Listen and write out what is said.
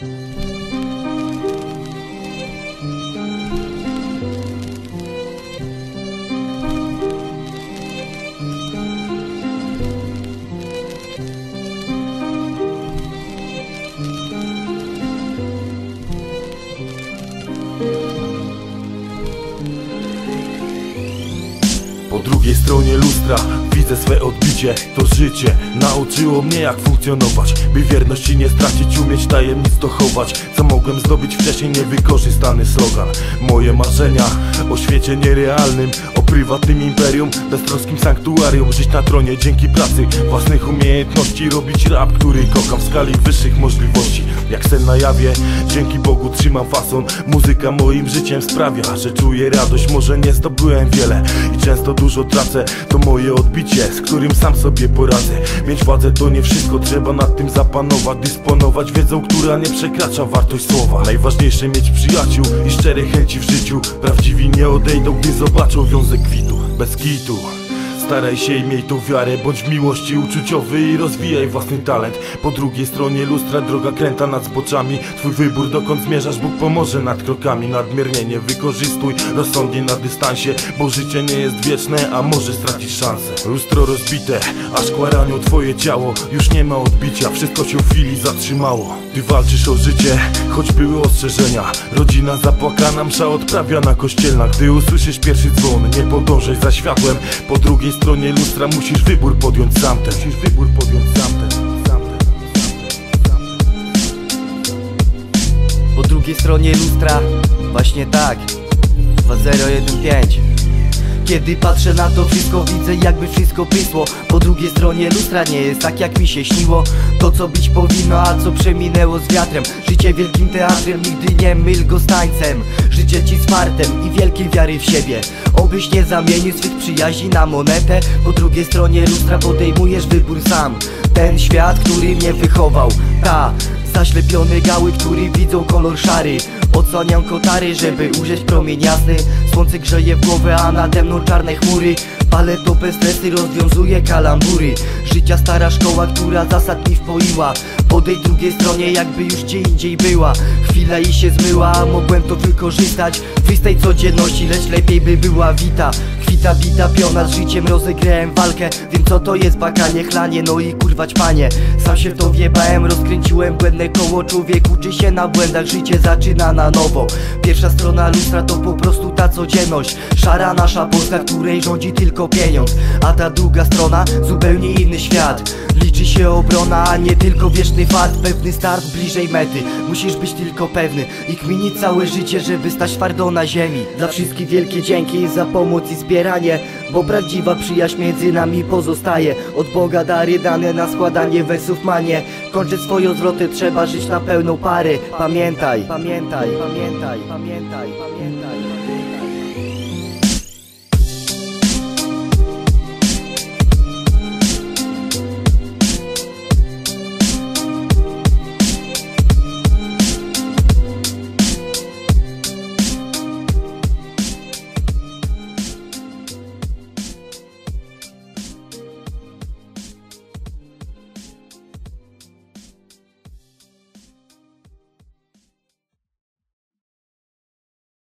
you Po drugiej stronie lustra widzę swe odbicie. To życie nauczyło mnie jak funkcjonować By wierności nie stracić, umieć tajemnic dochować Co mogłem zdobyć wcześniej, niewykorzystany slogan. Moje marzenia o świecie nierealnym prywatnym imperium, beztroskim sanktuarium Żyć na tronie dzięki pracy własnych umiejętności Robić rap, który kocham w skali wyższych możliwości. Jak sen na jawie, dzięki Bogu trzymam fason Muzyka moim życiem sprawia, że czuję radość Może nie zdobyłem wiele i często dużo tracę. To moje odbicie, z którym sam sobie poradzę. Mieć władzę to nie wszystko, trzeba nad tym zapanować Dysponować wiedzą, która nie przekracza wartość słowa. Najważniejsze mieć przyjaciół i szczere chęci w życiu Prawdziwi nie odejdą, gdy zobaczą wiązek kwitu. Bez kitu Staraj się i miej tą wiarę, bądź w miłości uczuciowy i rozwijaj własny talent. Po drugiej stronie lustra droga kręta nad zboczami Twój wybór dokąd zmierzasz, Bóg pomoże nad krokami. Nadmiernie nie wykorzystuj, rozsądnie na dystansie Bo życie nie jest wieczne, a może stracić szansę. Lustro rozbite, a szkła ranią twoje ciało. Już nie ma odbicia, wszystko się w chwili zatrzymało. Ty walczysz o życie, choć były ostrzeżenia. Rodzina zapłakana, msza odprawiana kościelna. Gdy usłyszysz pierwszy dzwon, nie podążaj za światłem. Po drugiej stronie lustra musisz wybór podjąć sam Musisz wybór podjąć sam. Po drugiej stronie lustra Właśnie tak. 2015 kiedy patrzę na to wszystko widzę jakby wszystko pysło. Po drugiej stronie lustra nie jest tak jak mi się śniło. To co być powinno, a co przeminęło z wiatrem. Życie wielkim teatrem, nigdy nie myl go z tańcem. Życzę ci z fartem i wielkiej wiary w siebie. Obyś nie zamienił swych przyjaźni na monetę. Po drugiej stronie lustra podejmujesz wybór sam. Ten świat, który mnie wychował Ta Zaślepione gały, który widzą kolor szary. Odsłaniam kotary, żeby ujrzeć promień jasny. Słońce grzeje w głowę, a nade mną czarne chmury. Palę to bez stresy, rozwiązuję kalambury. Życia stara szkoła, która zasad mi wpoiła Po tej drugiej stronie jakby już gdzie indziej była. Chwila i się zmyła, a mogłem to wykorzystać W tej codzienności, lecz lepiej by była wita. Kwita bita piona, z życiem rozegrałem walkę. Wiem co to jest bakanie, chlanie, no i kurwać panie. Sam się w to wjebałem, rozkręciłem błędne koło. Człowiek uczy się na błędach, życie zaczyna na nowo. Pierwsza strona lustra to po prostu ta codzienność. Szara nasza Polska, której rządzi tylko pieniądz. A ta druga strona zupełnie inny świat. Liczy się obrona, a nie tylko wieczny fart Pewny start bliżej mety, musisz być tylko pewny I kminić całe życie, żeby stać twardo na ziemi. Dla wszystkich wielkie dzięki za pomoc i zbieranie Bo prawdziwa przyjaźń między nami pozostaje. Od Boga dary dane na składanie wersów manie. Kończę swoją zwrotę, trzeba żyć na pełną parę Pamiętaj, pamiętaj, pamiętaj, pamiętaj, pamiętaj